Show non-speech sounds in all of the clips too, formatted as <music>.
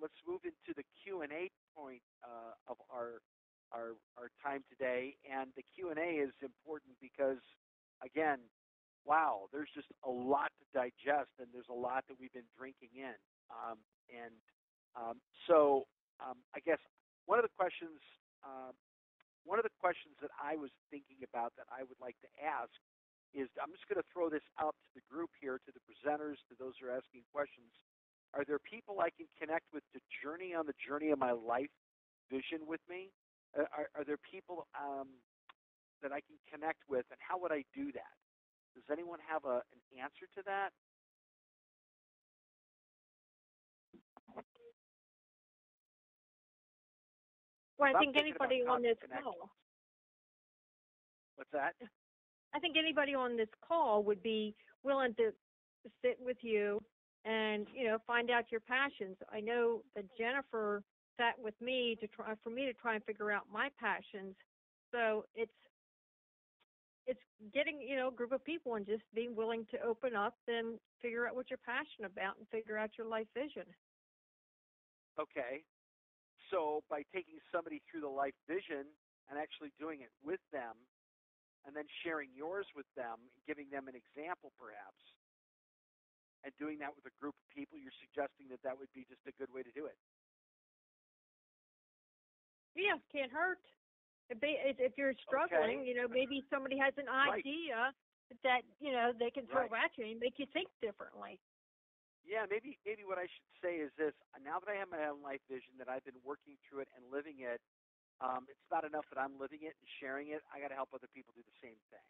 let's move into the Q and A point uh, of our our our time today. And the Q and A is important because, again, wow, there's just a lot to digest, and there's a lot that we've been drinking in. Um, and um, so, um, I guess one of the questions, um, one of the questions that I was thinking about that I would like to ask is, I'm just going to throw this out to the group here, to the presenters, to those who are asking questions. Are there people I can connect with to journey on the journey of my life vision with me? Uh, are, are there people um, that I can connect with, and how would I do that? Does anyone have a, an answer to that? Well, I think anybody on this call, What's that? I think anybody on this call would be willing to sit with you and you know find out your passions. I know that Jennifer sat with me to try for me to try and figure out my passions. So it's it's getting you know a group of people and just being willing to open up and figure out what you're passionate about and figure out your life vision. Okay. So by taking somebody through the life vision and actually doing it with them, and then sharing yours with them, giving them an example perhaps, and doing that with a group of people, you're suggesting that that would be just a good way to do it. Yeah, can't hurt. If they if if you're struggling, Okay. you know maybe somebody has an Right. idea that you know they can throw Right. at you and make you think differently. Yeah, maybe maybe what I should say is this: now that I have my own life vision, that I've been working through it and living it, um, it's not enough that I'm living it and sharing it. I got to help other people do the same thing.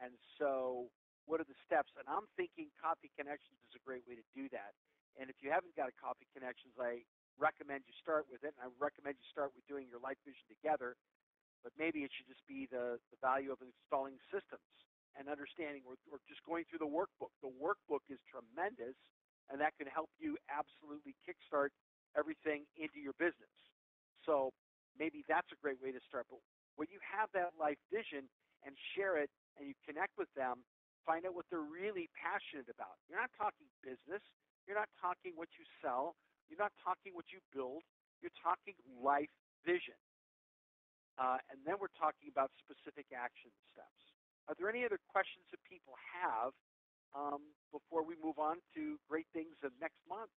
And so, what are the steps? And I'm thinking Coffee Connections is a great way to do that. And if you haven't got a Coffee Connections, I recommend you start with it. And I recommend you start with doing your life vision together. But maybe it should just be the, the value of installing systems and understanding or, or just going through the workbook. The workbook is tremendous, and that can help you absolutely kickstart everything into your business. So maybe that's a great way to start. But when you have that life vision and share it and you connect with them, find out what they're really passionate about. You're not talking business, you're not talking what you sell, you're not talking what you build, you're talking life vision. Uh, and then we're talking about specific action steps. Are there any other questions that people have um, before we move on to great things of next month?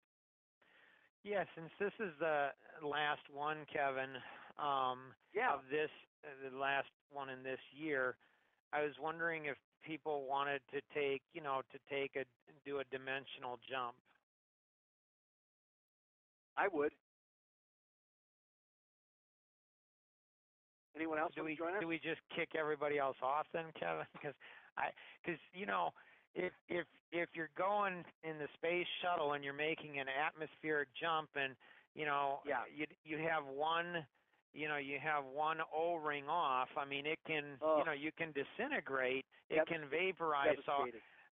Yeah, since this is the last one, Kevin, um, Yeah. of this, uh, the last one in this year, I was wondering if people wanted to take, you know, to take a do a dimensional jump. I would. Anyone else do we join us? do we just kick everybody else off then, Kevin? <laughs> Because I, because you know, if if if you're going in the space shuttle and you're making an atmospheric jump, and you know, Yeah. you you have one, you know, you have one O-ring off. I mean, it can, Ugh. you know, you can disintegrate. It Devast- can vaporize. So I,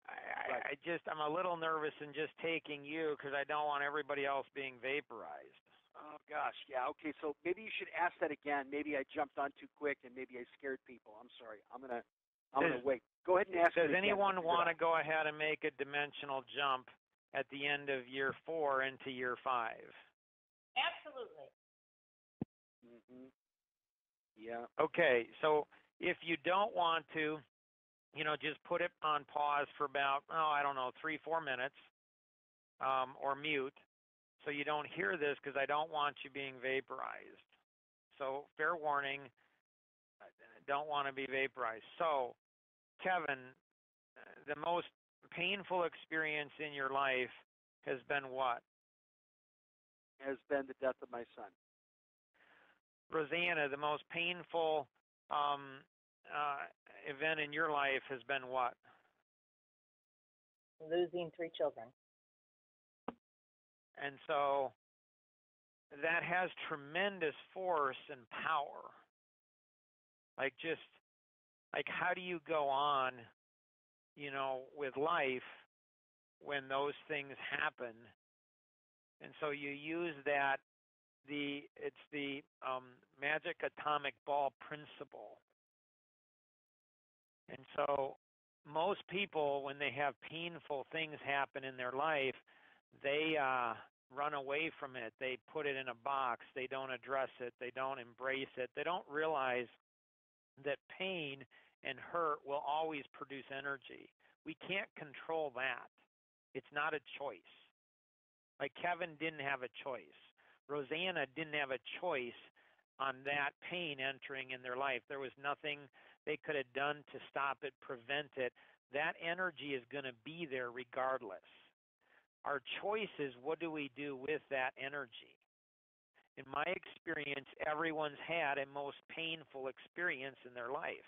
I, Right. I just I'm a little nervous in just taking you because I don't want everybody else being vaporized. Oh gosh, yeah. Okay, so maybe you should ask that again. Maybe I jumped on too quick and maybe I scared people. I'm sorry. I'm gonna I'm Does- gonna wait. Go ahead and ask. Does anyone want to go ahead and make a dimensional jump at the end of year four into year five? Absolutely. Mhm. Yeah. Okay, so if you don't want to, you know, just put it on pause for about, oh, I don't know, three, four minutes, um, or mute, so you don't hear this because I don't want you being vaporized. So fair warning, don't want to be vaporized. So, Kevin, the most painful experience in your life has been what? Has been the death of my son. Rosanna, the most painful um, uh, event in your life has been what? Losing three children. And so that has tremendous force and power. Like just like how do you go on, you know, with life when those things happen? And so you use that the it's the um, magic atomic ball principle. And so most people when they have painful things happen in their life, they uh run away from it. They put it in a box. They don't address it. They don't embrace it. They don't realize that pain and hurt will always produce energy. We can't control that. It's not a choice. Like Kevin didn't have a choice. Rosanna didn't have a choice on that pain entering in their life. There was nothing they could have done to stop it, prevent it. That energy is going to be there regardless. Our choice is what do we do with that energy? In my experience, everyone's had a most painful experience in their life.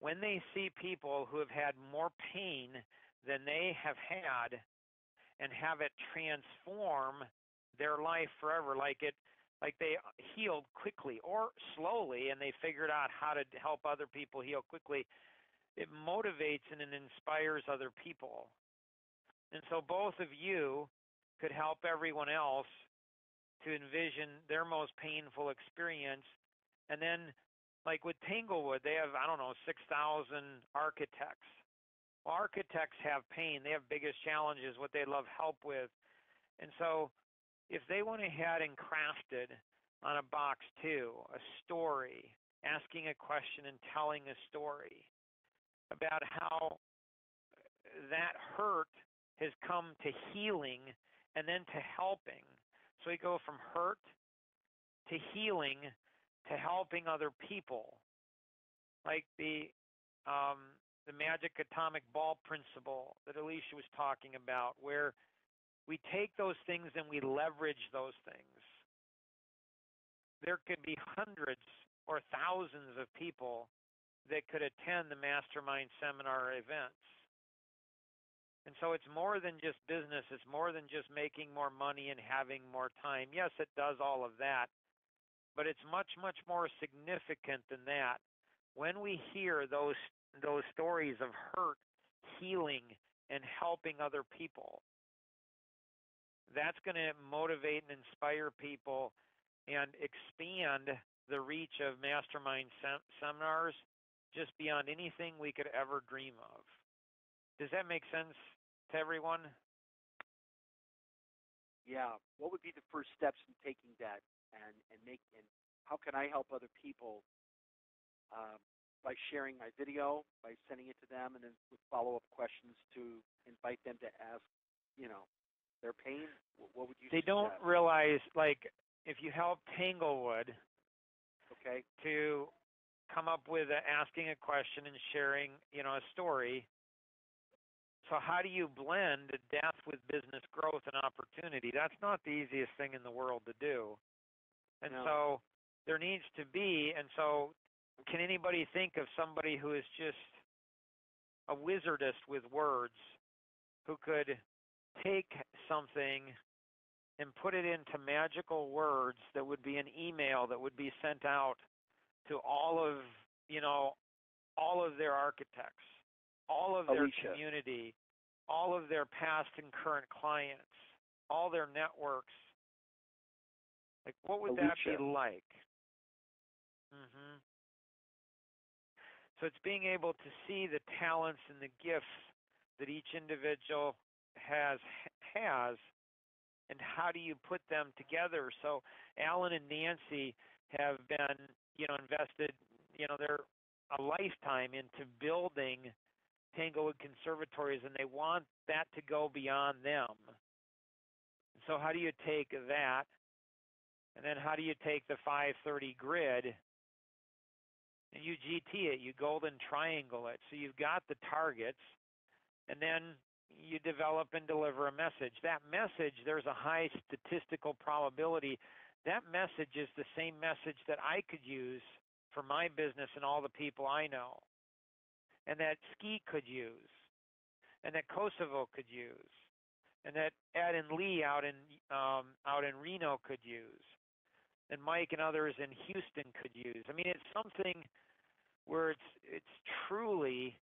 When they see people who have had more pain than they have had and have it transform their life forever, like it like they healed quickly or slowly and they figured out how to help other people heal quickly, it motivates and it inspires other people. And so both of you could help everyone else to envision their most painful experience. And then, like with Tanglewood, they have, I don't know, 6,000 architects. Well, architects have pain, they have biggest challenges, what they love help with. And so, if they went ahead and crafted on a box too a story, asking a question and telling a story about how that hurt has come to healing and then to helping. So we go from hurt to healing to helping other people. Like the um, the magic atomic ball principle that Alicia was talking about, where we take those things and we leverage those things. There could be hundreds or thousands of people that could attend the mastermind seminar events. And so it's more than just business, it's more than just making more money and having more time. Yes, it does all of that, but it's much, much more significant than that. When we hear those those stories of hurt, healing, and helping other people, that's going to motivate and inspire people and expand the reach of mastermind sem- seminars just beyond anything we could ever dream of. Does that make sense to everyone? Yeah. What would be the first steps in taking that and and make and how can I help other people um, by sharing my video, by sending it to them, and then with follow up questions to invite them to ask, you know, their pain. What would you? They suggest? don't realize like if you help Tanglewood Okay. to come up with a, asking a question and sharing, you know, a story. So how do you blend death with business growth and opportunity? That's not the easiest thing in the world to do. And No. so there needs to be and so can anybody think of somebody who is just a wizardess with words who could take something and put it into magical words that would be an email that would be sent out to all of you know all of their architects all of their Alicia. community all of their past and current clients all their networks. Like what would that be like? Mhm so it's being able to see the talents and the gifts that each individual has has and how do you put them together so alan and nancy have been you know invested you know their a lifetime into building tanglewood conservatories and they want that to go beyond them so how do you take that and then how do you take the 530 grid and you GT it, you golden triangle it. So you've got the targets, and then you develop and deliver a message. That message, there's a high statistical probability that message is the same message that I could use for my business and all the people I know, and that Ski could use, and that Kosovo could use, and that Ed and Lee out in um, out in Reno could use, and Mike and others in Houston could use. I mean, it's something where it's it's truly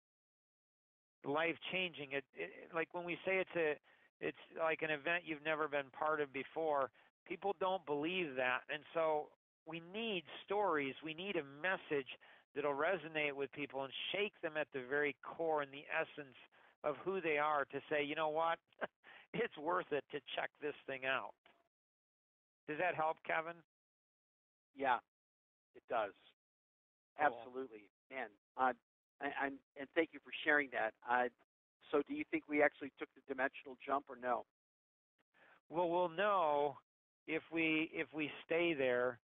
life changing. It, it like when we say it's a it's like an event you've never been part of before. People don't believe that, and so we need stories. We need a message that'll resonate with people and shake them at the very core and the essence of who they are to say, you know what? <laughs> it's worth it to check this thing out. Does that help, Kevin? Yeah, it does. Cool. Absolutely, man. Uh, I, I'm and thank you for sharing that. So, do you think we actually took the dimensional jump or no? Well, we'll know if we if we stay there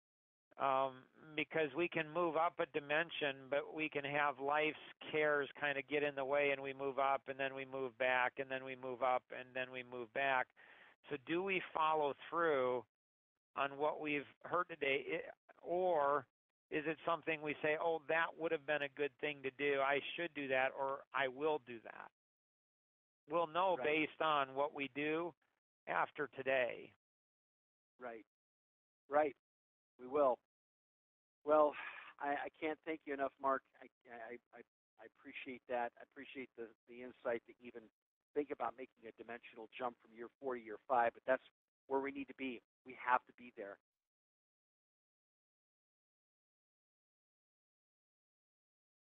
um, because we can move up a dimension, but we can have life's cares kind of get in the way, and we move up, and then we move back, and then we move up, and then we move back. So, do we follow through on what we've heard today, or is it something we say, "Oh, that would have been a good thing to do. I should do that, or I will do that." We'll know Right. based on what we do after today. Right. Right. We will. Well, I, I can't thank you enough, Mark. I, I, I, I appreciate that. I appreciate the, the insight to even think about making a dimensional jump from year four to year five, but that's where we need to be. We have to be there.